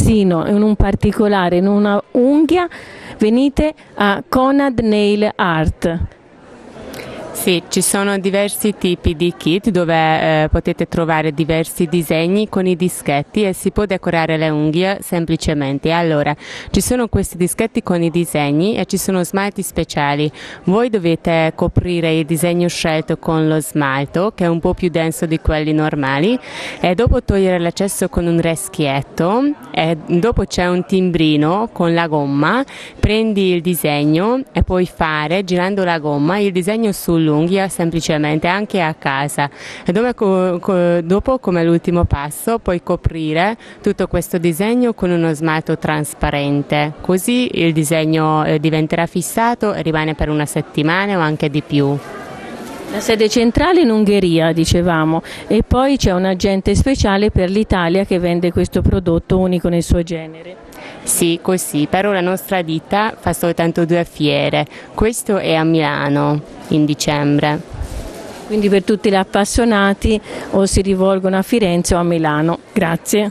pezzino, in un particolare, in una unghia, venite a Conad Nail Art. Sì, ci sono diversi tipi di kit dove eh, potete trovare diversi disegni con i dischetti e si può decorare le unghie semplicemente. Allora, ci sono questi dischetti con i disegni e ci sono smalti speciali. Voi dovete coprire il disegno scelto con lo smalto, che è un po' più denso di quelli normali, e dopo togliere l'accesso con un reschietto e dopo c'è un timbrino con la gomma, prendi il disegno e puoi fare, girando la gomma, il disegno sul l'unghia semplicemente anche a casa e dove co- co- dopo come l'ultimo passo puoi coprire tutto questo disegno con uno smalto trasparente così il disegno eh, diventerà fissato e rimane per una settimana o anche di più. La sede centrale in Ungheria, dicevamo, e poi c'è un agente speciale per l'Italia che vende questo prodotto unico nel suo genere. Sì, così, però la nostra ditta fa soltanto due fiere. Questo è a Milano in dicembre. Quindi per tutti gli appassionati o si rivolgono a Firenze o a Milano. Grazie.